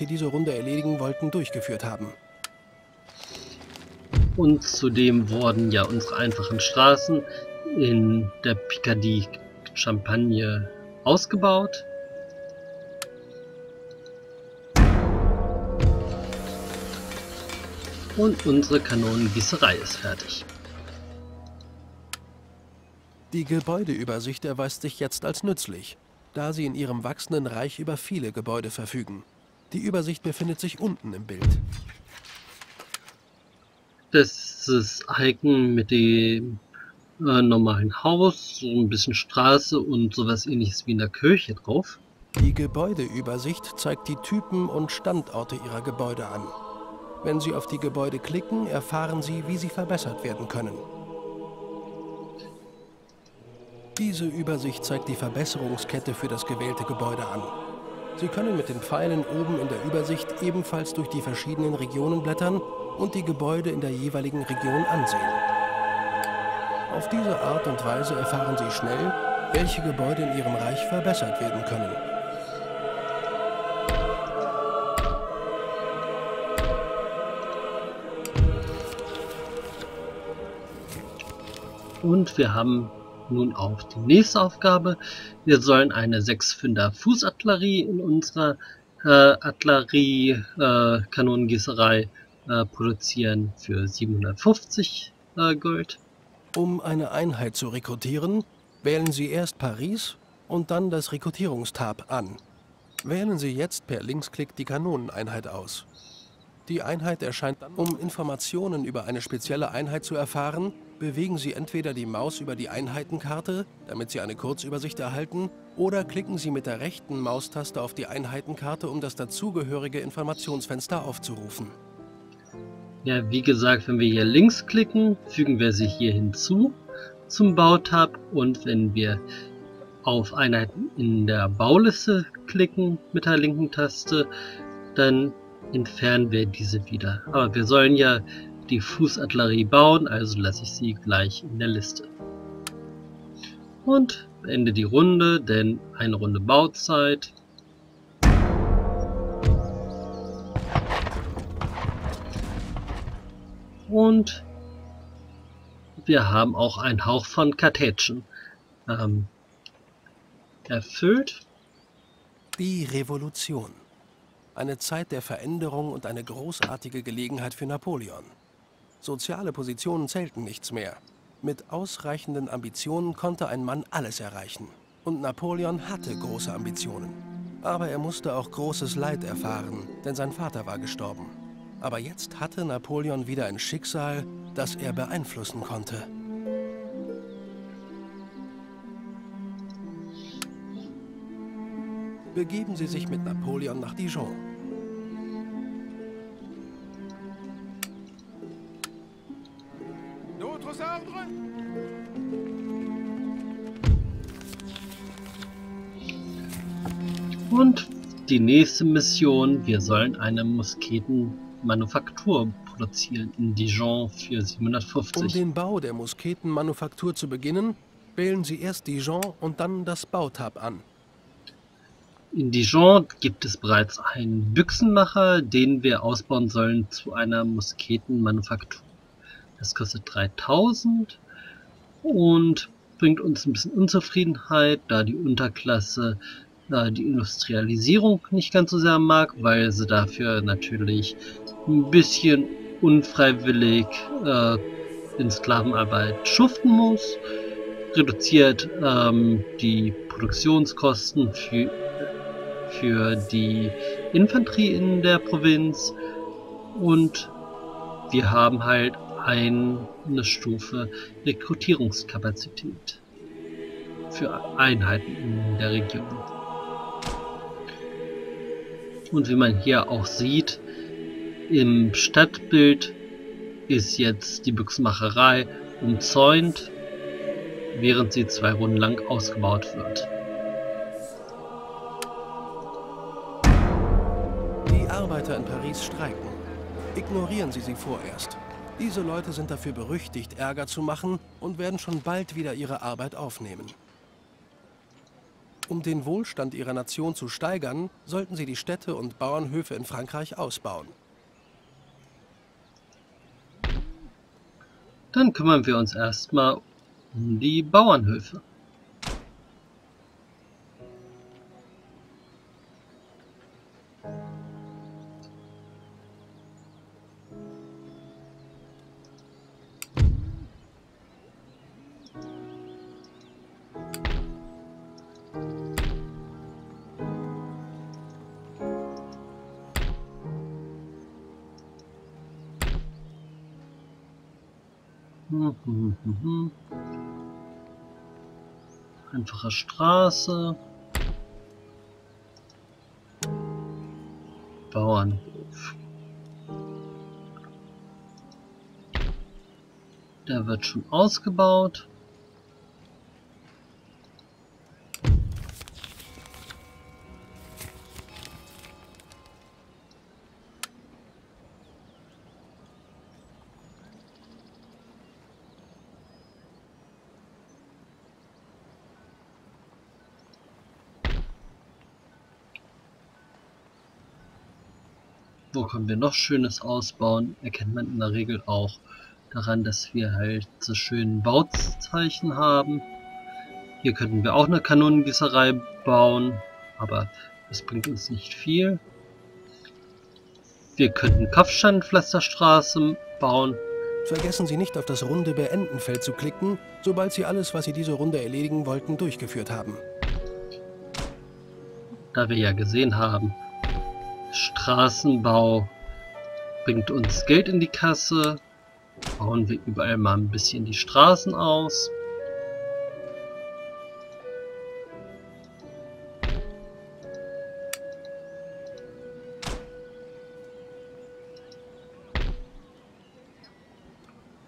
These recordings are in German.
die diese Runde erledigen wollten, durchgeführt haben. Und zudem wurden ja unsere einfachen Straßen in der Picardie Champagne ausgebaut. Und unsere Kanonengießerei ist fertig. Die Gebäudeübersicht erweist sich jetzt als nützlich, da Sie in Ihrem wachsenden Reich über viele Gebäude verfügen. Die Übersicht befindet sich unten im Bild. Das ist Icon mit dem äh, normalen Haus, so ein bisschen Straße und sowas ähnliches wie in der Kirche drauf. Die Gebäudeübersicht zeigt die Typen und Standorte Ihrer Gebäude an. Wenn Sie auf die Gebäude klicken, erfahren Sie, wie sie verbessert werden können. Diese Übersicht zeigt die Verbesserungskette für das gewählte Gebäude an. Sie können mit den Pfeilen oben in der Übersicht ebenfalls durch die verschiedenen Regionen blättern und die Gebäude in der jeweiligen Region ansehen. Auf diese Art und Weise erfahren Sie schnell, welche Gebäude in Ihrem Reich verbessert werden können. Und wir haben nun auch die nächste Aufgabe. Wir sollen eine 6-Pfünder Fußartillerie in unserer äh, Artillerie-Kanonengießerei äh, äh, produzieren für 750 äh, Gold. Um eine Einheit zu rekrutieren, wählen Sie erst Paris und dann das Rekrutierungstab an. Wählen Sie jetzt per Linksklick die Kanoneneinheit aus. Die Einheit erscheint dann, um Informationen über eine spezielle Einheit zu erfahren, bewegen Sie entweder die Maus über die Einheitenkarte, damit Sie eine Kurzübersicht erhalten, oder klicken Sie mit der rechten Maustaste auf die Einheitenkarte, um das dazugehörige Informationsfenster aufzurufen. Ja, wie gesagt, wenn wir hier links klicken, fügen wir sie hier hinzu zum Bautab und wenn wir auf Einheiten in der Bauliste klicken mit der linken Taste, dann entfernen wir diese wieder. Aber wir sollen ja die Fußartillerie bauen, also lasse ich sie gleich in der Liste. Und beende die Runde, denn eine Runde Bauzeit. Und wir haben auch einen Hauch von Kartätschen ähm, erfüllt. Die Revolution. Eine Zeit der Veränderung und eine großartige Gelegenheit für Napoleon. Soziale Positionen zählten nichts mehr. Mit ausreichenden Ambitionen konnte ein Mann alles erreichen. Und Napoleon hatte große Ambitionen. Aber er musste auch großes Leid erfahren, denn sein Vater war gestorben. Aber jetzt hatte Napoleon wieder ein Schicksal, das er beeinflussen konnte. Begeben Sie sich mit Napoleon nach Dijon. Und die nächste Mission, wir sollen eine Musketenmanufaktur produzieren in Dijon für 750. Um den Bau der Musketenmanufaktur zu beginnen, wählen Sie erst Dijon und dann das Bautab an. In Dijon gibt es bereits einen Büchsenmacher, den wir ausbauen sollen zu einer Musketenmanufaktur. Das kostet 3000 und bringt uns ein bisschen Unzufriedenheit, da die Unterklasse äh, die Industrialisierung nicht ganz so sehr mag, weil sie dafür natürlich ein bisschen unfreiwillig äh, in Sklavenarbeit schuften muss, reduziert ähm, die Produktionskosten für, für die Infanterie in der Provinz und wir haben halt eine Stufe Rekrutierungskapazität für Einheiten in der Region. Und wie man hier auch sieht, im Stadtbild ist jetzt die Büchsenmacherei umzäunt, während sie zwei Runden lang ausgebaut wird. Arbeiter in Paris streiken. Ignorieren Sie sie vorerst. Diese Leute sind dafür berüchtigt, Ärger zu machen und werden schon bald wieder ihre Arbeit aufnehmen. Um den Wohlstand ihrer Nation zu steigern, sollten sie die Städte und Bauernhöfe in Frankreich ausbauen. Dann kümmern wir uns erstmal um die Bauernhöfe. Einfache Straße. Bauernhof. Der wird schon ausgebaut. Wo können wir noch Schönes ausbauen? Erkennt man in der Regel auch daran, dass wir halt so schönen Bauzeichen haben. Hier könnten wir auch eine Kanonengießerei bauen, aber das bringt uns nicht viel. Wir könnten Kopfsteinpflasterstraße bauen. Vergessen Sie nicht auf das runde Beenden-Feld zu klicken, sobald Sie alles, was Sie diese Runde erledigen wollten, durchgeführt haben. Da wir ja gesehen haben, Straßenbau bringt uns Geld in die Kasse. Bauen wir überall mal ein bisschen die Straßen aus.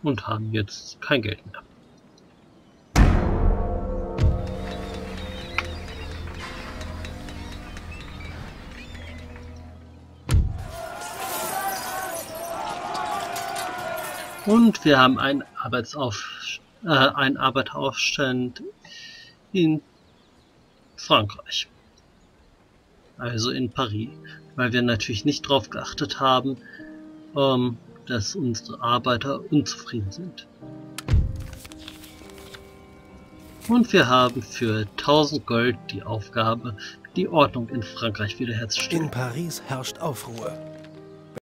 Und haben jetzt kein Geld mehr. Und wir haben einen, Arbeitsauf äh, einen Arbeiteraufstand in Frankreich. Also in Paris. Weil wir natürlich nicht darauf geachtet haben, ähm, dass unsere Arbeiter unzufrieden sind. Und wir haben für 1000 Gold die Aufgabe, die Ordnung in Frankreich wiederherzustellen. In Paris herrscht Aufruhr.